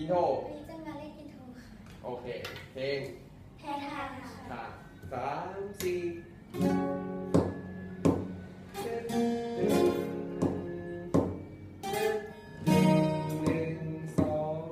อินโทรวันนี้จะมาเล่นอินโทรค่ะ โอเค เพลงแพ้ทางค่ะ สามสามสี่หนึ่งสอง